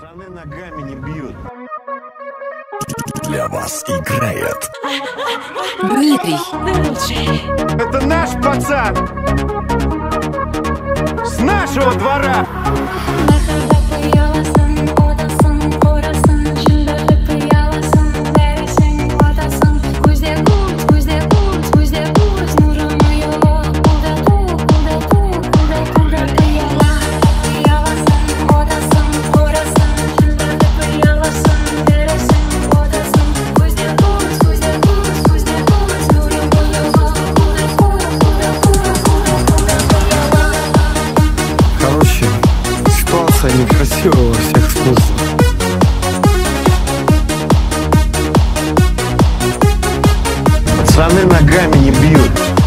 Пацаны ногами не бьют. Для вас играет Дмитрий. Это наш пацан! С нашего двора! Ситуация некрасивая во всех смыслах. Пацаны ногами не бьют.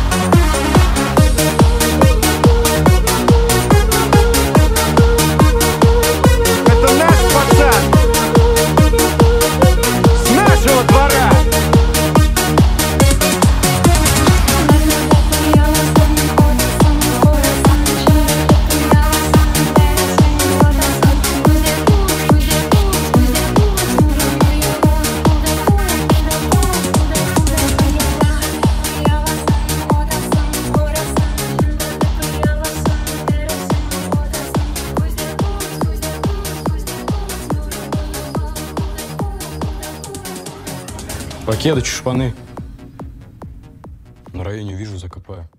Пакеты, чушпаны. На районе вижу, закопаю.